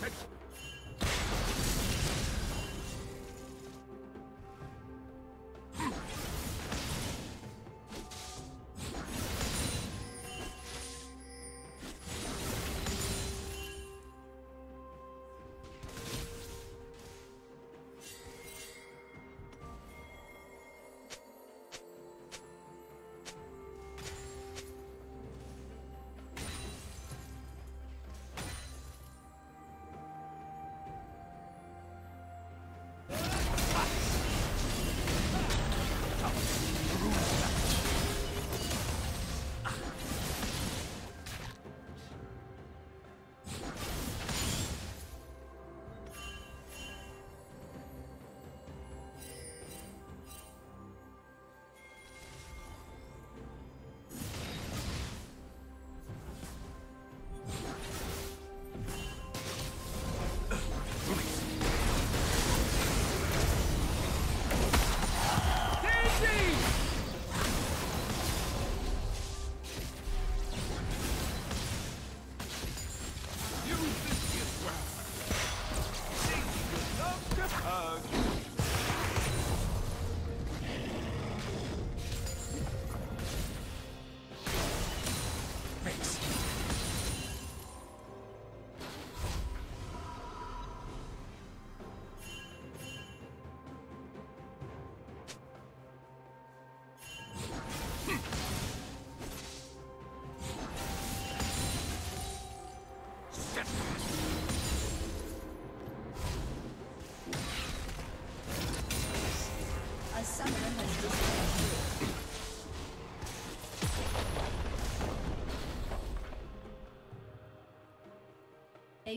Next.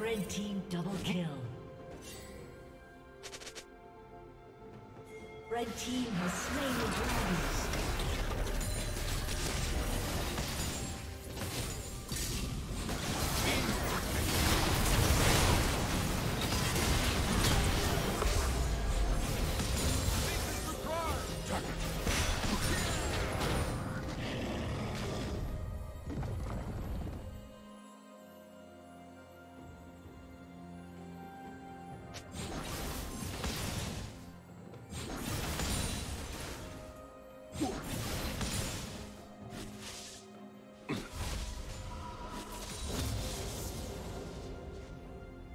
Red team double kill. Red team has slain the dragons.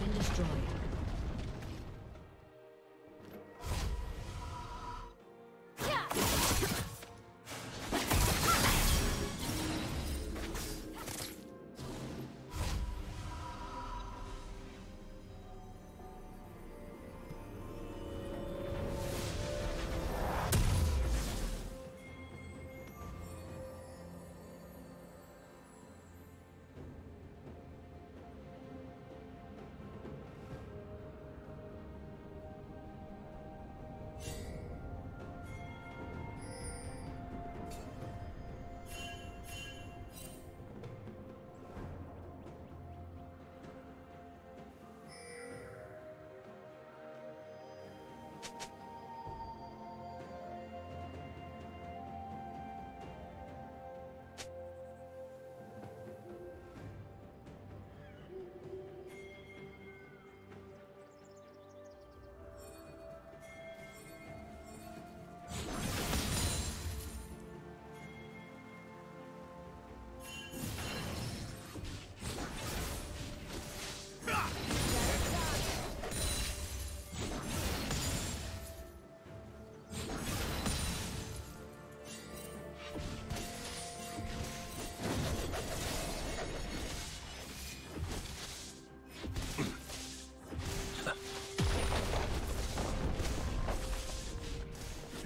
Been destroyed.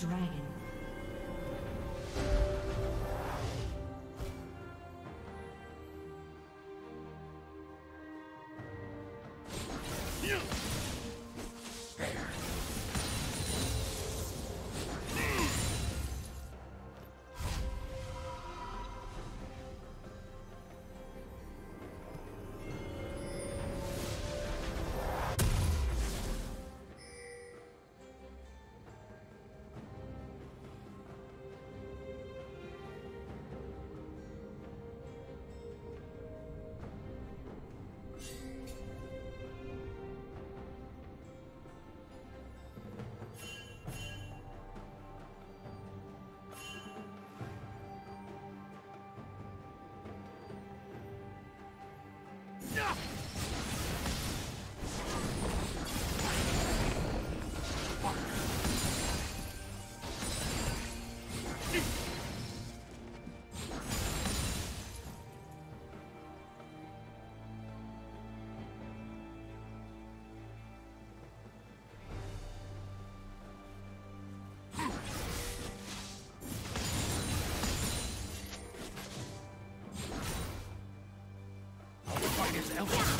Slain the